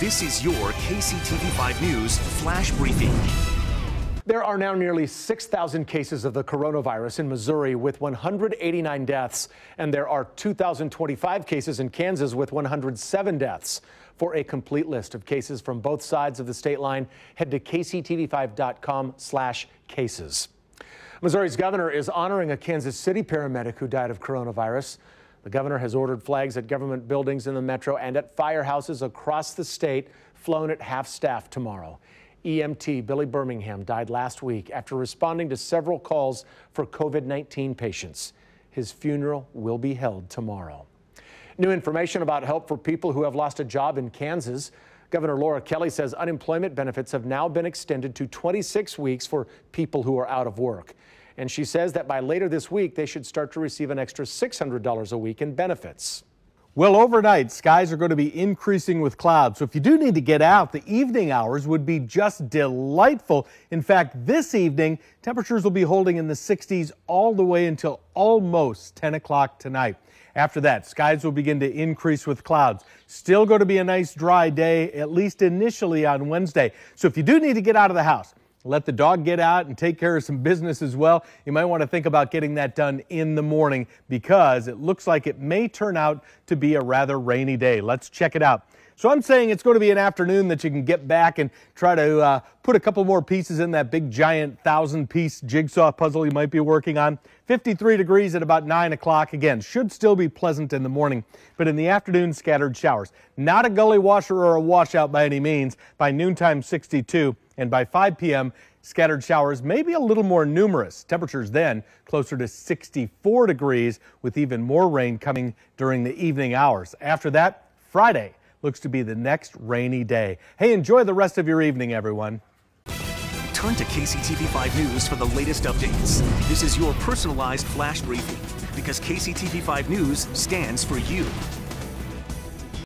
This is your KCTV5 News Flash Briefing. There are now nearly 6,000 cases of the coronavirus in Missouri with 189 deaths, and there are 2,025 cases in Kansas with 107 deaths. For a complete list of cases from both sides of the state line, head to kctv5.com slash cases. Missouri's governor is honoring a Kansas City paramedic who died of coronavirus. The governor has ordered flags at government buildings in the metro and at firehouses across the state flown at half staff tomorrow. EMT Billy Birmingham died last week after responding to several calls for COVID 19 patients. His funeral will be held tomorrow. New information about help for people who have lost a job in Kansas. Governor Laura Kelly says unemployment benefits have now been extended to 26 weeks for people who are out of work. And she says that by later this week, they should start to receive an extra $600 a week in benefits. Well, overnight, skies are going to be increasing with clouds. So if you do need to get out, the evening hours would be just delightful. In fact, this evening, temperatures will be holding in the 60s all the way until almost 10 o'clock tonight. After that, skies will begin to increase with clouds. Still going to be a nice dry day, at least initially on Wednesday. So if you do need to get out of the house, let the dog get out and take care of some business as well. You might want to think about getting that done in the morning because it looks like it may turn out to be a rather rainy day. Let's check it out. So I'm saying it's going to be an afternoon that you can get back and try to uh, put a couple more pieces in that big giant thousand piece jigsaw puzzle you might be working on. 53 degrees at about 9 o'clock. Again, should still be pleasant in the morning, but in the afternoon, scattered showers. Not a gully washer or a washout by any means. By noontime, 62. And by 5 p.m., scattered showers may be a little more numerous. Temperatures then closer to 64 degrees with even more rain coming during the evening hours. After that, Friday looks to be the next rainy day. Hey, enjoy the rest of your evening, everyone. Turn to KCTV5 News for the latest updates. This is your personalized flash briefing because KCTV5 News stands for you.